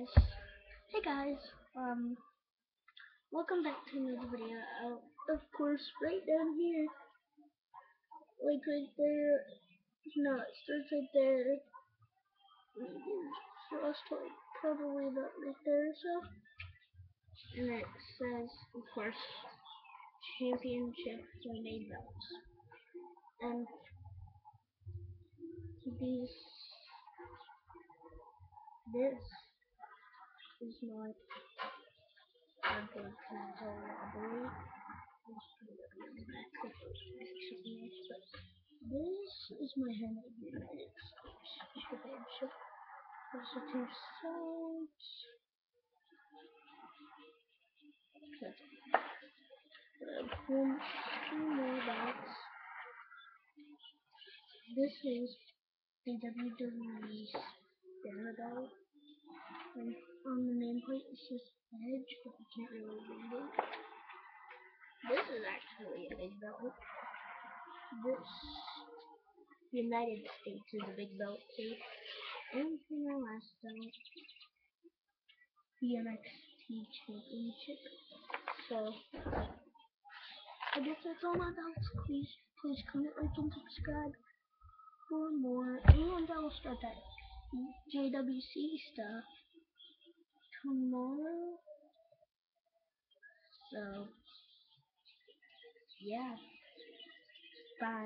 guys. Hey guys. Um, welcome back to another video. Uh, of course, right down here, like right there, no, it starts right there. Frostbite, probably about right there or so. And it says, of course, championship tornado belts. And these, this is not a good control, I believe. This is my hand of the States. Championship. There's the two sides. That's uh. This is the WWE's spinner belt. On the nameplate it says Edge, but you can't really read it. This is actually a big belt. This United States is a big belt. And for my last belt, NXT Championship. So I guess that's all my belts. Please, please comment, like, and subscribe for more. And I will start that JWC stuff tomorrow. So, yeah. Bye.